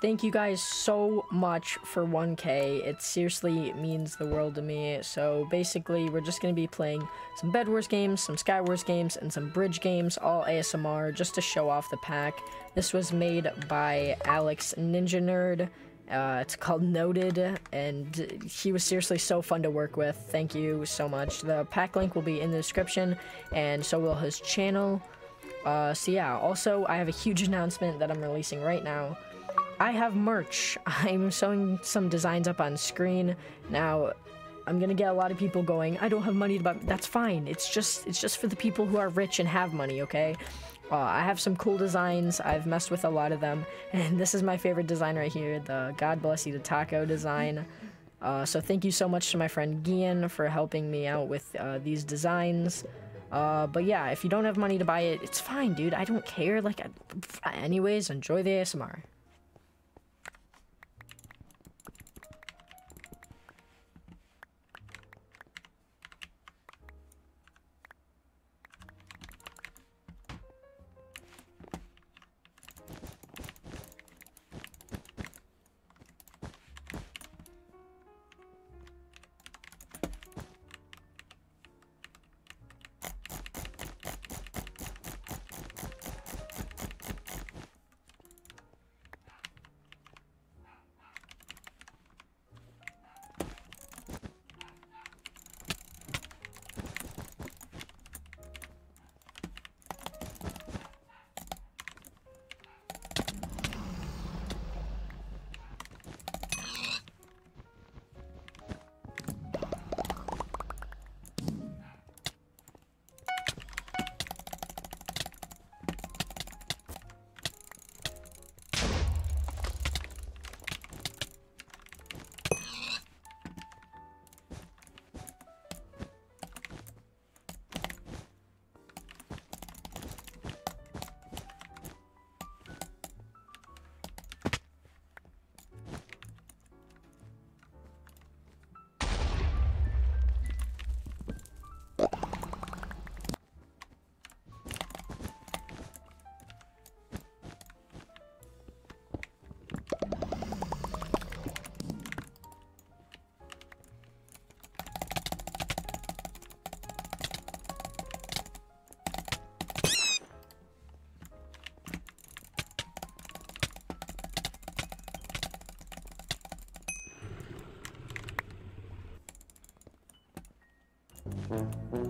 thank you guys so much for 1k it seriously means the world to me so basically we're just going to be playing some bed wars games some sky wars games and some bridge games all asmr just to show off the pack this was made by AlexNinjaNerd uh, it's called Noted, and he was seriously so fun to work with. Thank you so much. The pack link will be in the description, and so will his channel. Uh, so yeah, also, I have a huge announcement that I'm releasing right now. I have merch. I'm showing some designs up on screen. Now, I'm gonna get a lot of people going, I don't have money to buy, that's fine. It's just, it's just for the people who are rich and have money, okay? Uh, I have some cool designs. I've messed with a lot of them. And this is my favorite design right here, the God Bless You to Taco design. Uh, so thank you so much to my friend Gian for helping me out with uh, these designs. Uh, but yeah, if you don't have money to buy it, it's fine, dude. I don't care. Like, I, anyways, enjoy the ASMR. You.